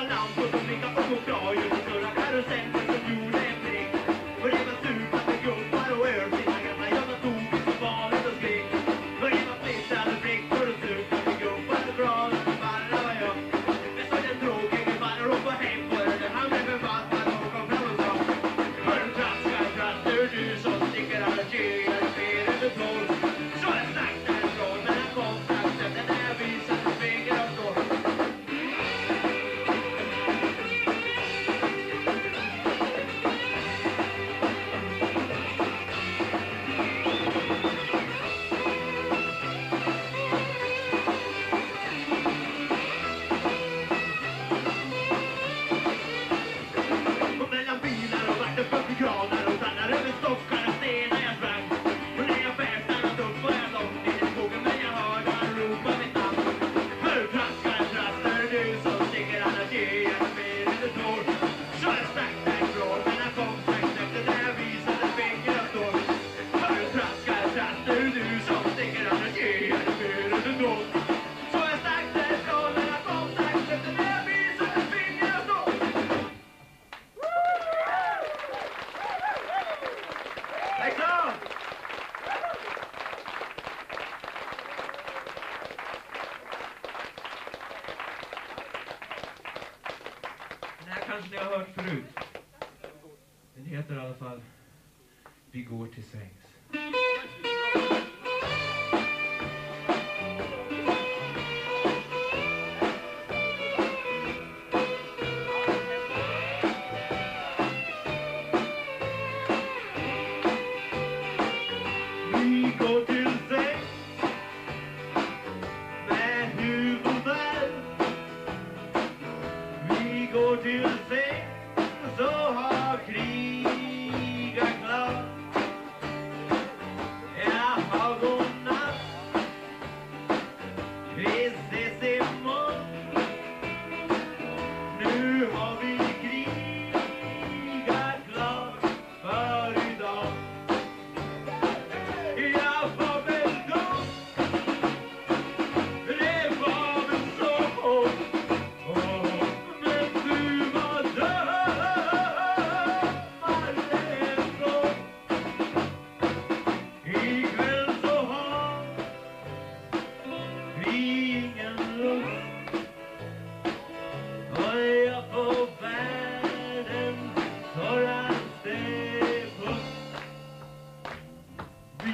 I'm not lika på god dag Just nu snurrar kanske ni har hört förut. Den heter i alla fall Vi går till sängs.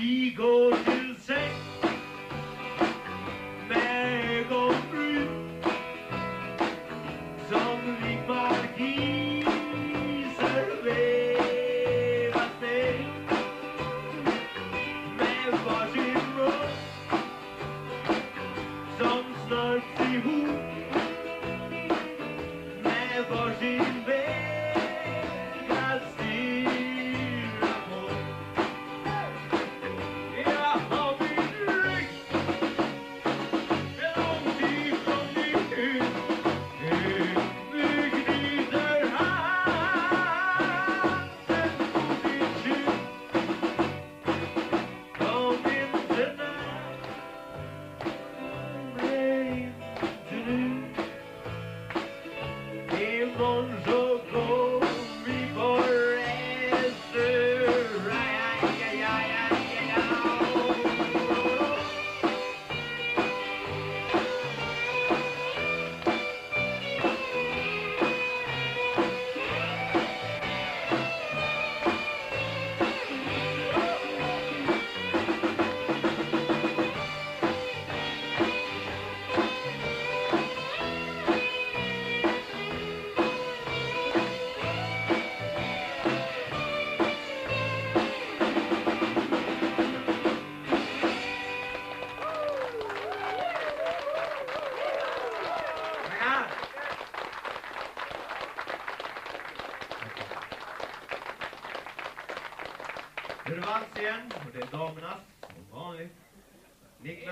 Beagles.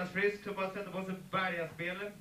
Världsmästarpris. Thomas Zetterbergs bergaspelare.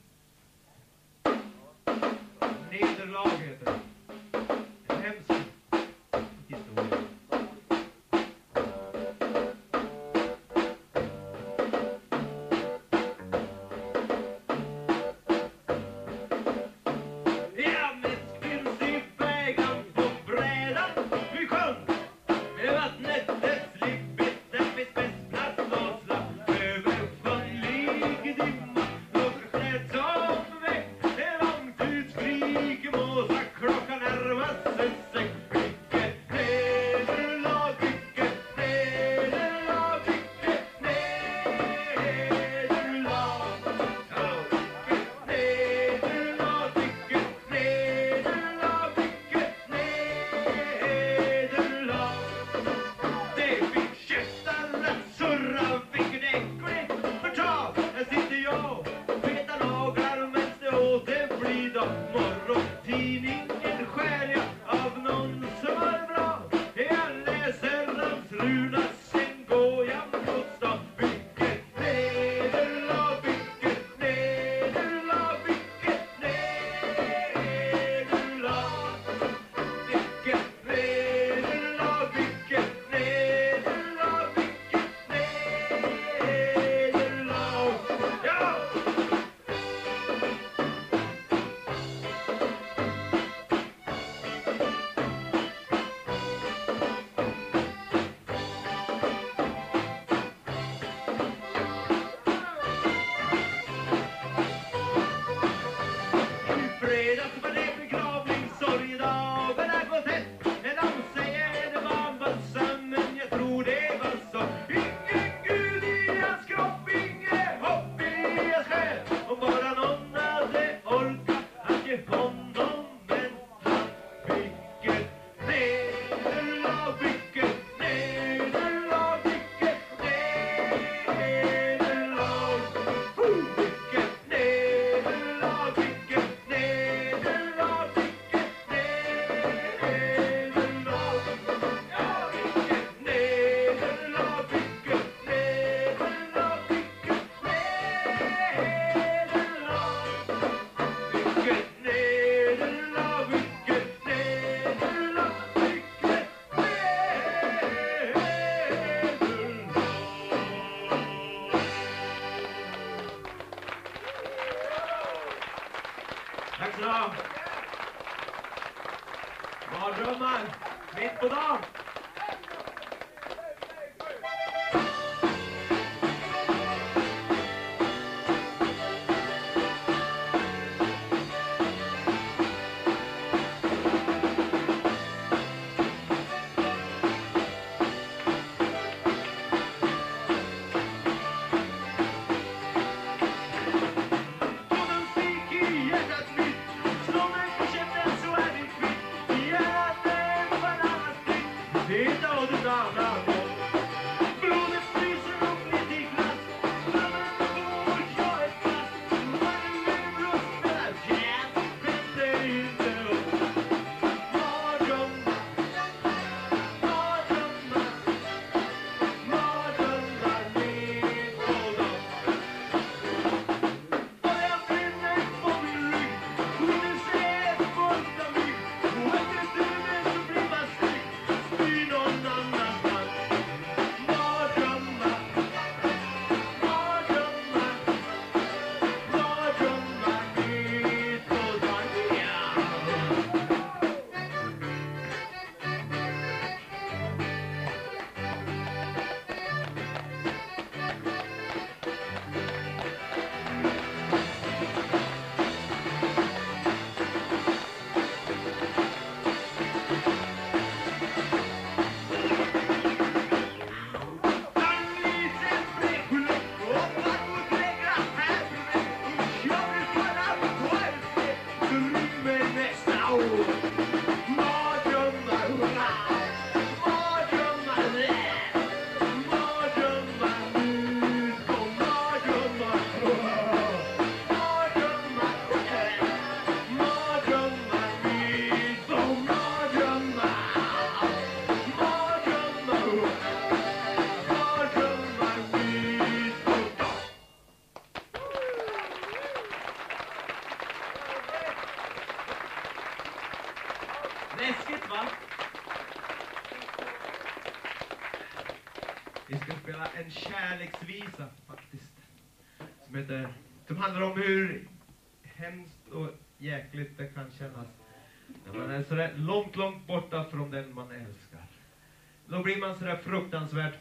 Sådär fruktansvärt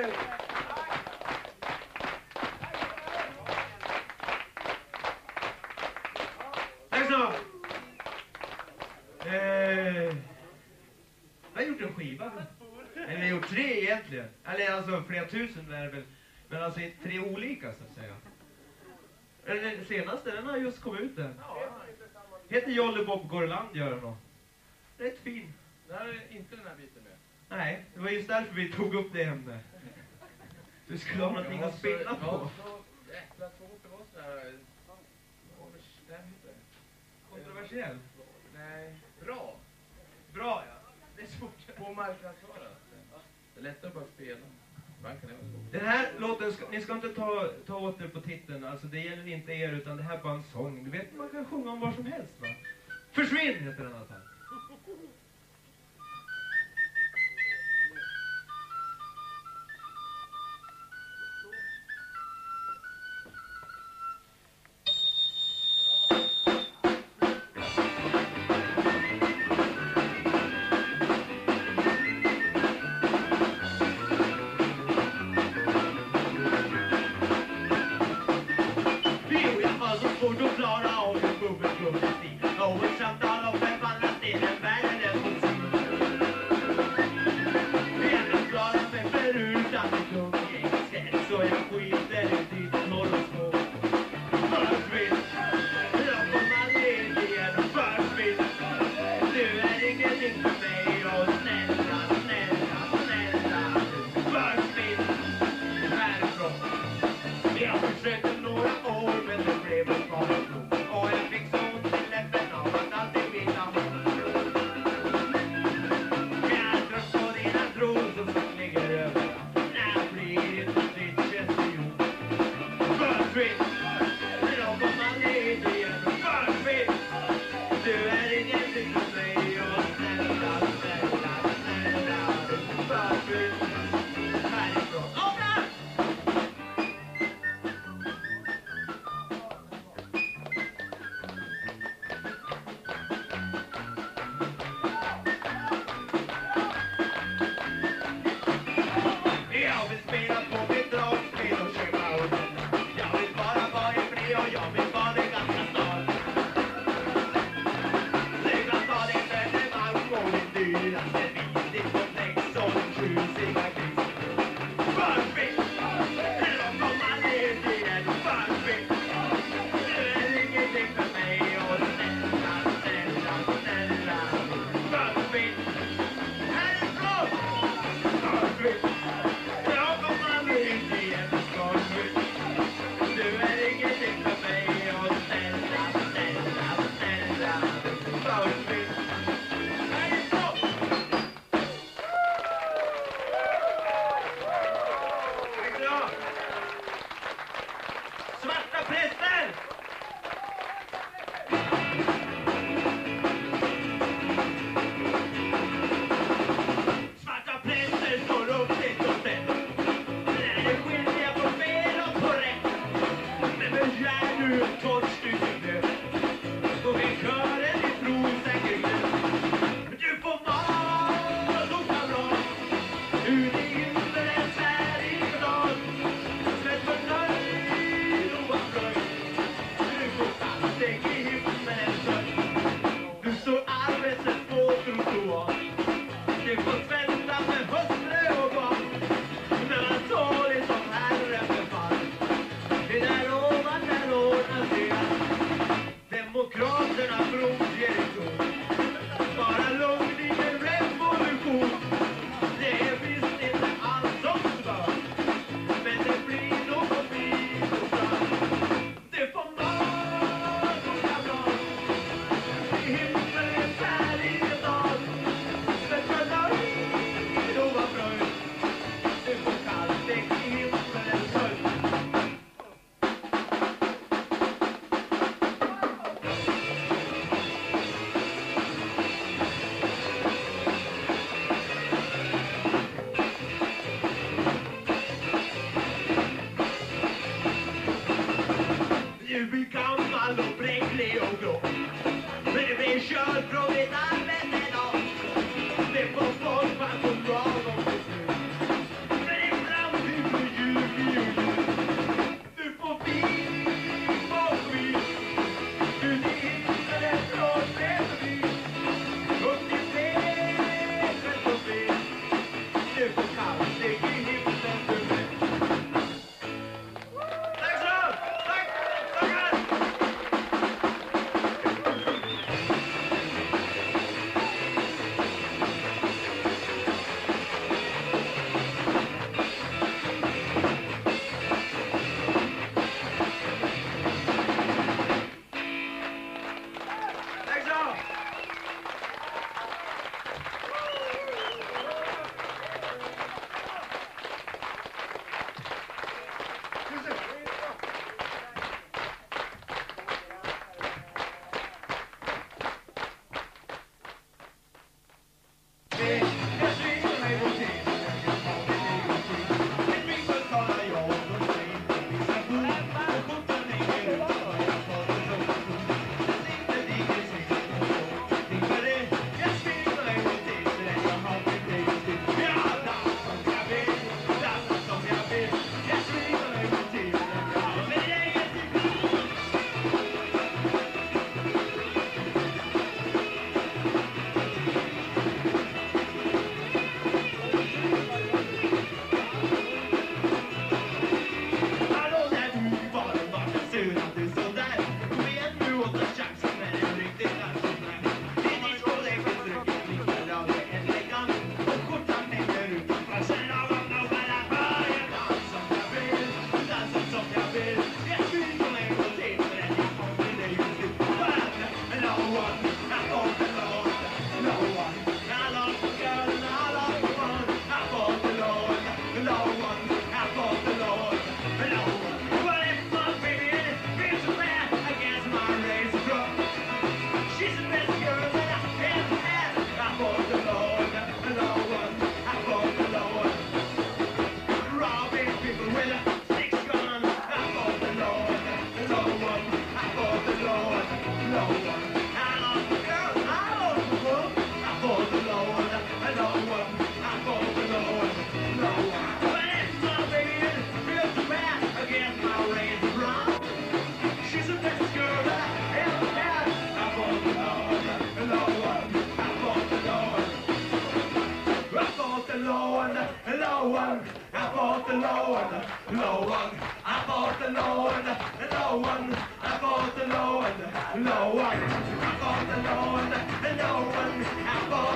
Mycket! Tack så! Eh, jag har gjort en skiva. Eller jag har gjort tre egentligen. Eller alltså flera tusen är väl. Men alltså tre olika så att säga. Den senaste, den har just kommit ut den. Heter Jolly Bob Gorland gör den då. Rätt fin. Det här är inte den här biten med. Nej, det var just därför vi tog upp det ämnet. Du skulle ha någonting att spela Ja, på. så jäkla svårt att vara bestämt det. Kontroversiell. Nej, bra. Bra ja. Det är svårt. På marknadsföra. Det är lättare att bara spela. Den här låten, ska, ni ska inte ta, ta åt er på titeln, alltså det gäller inte er utan det här är bara en sång. Du vet, man kan sjunga om vad som helst va? Försvinn heter den i alla fall. Oh, we shall all of fantasy and bang and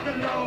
the know.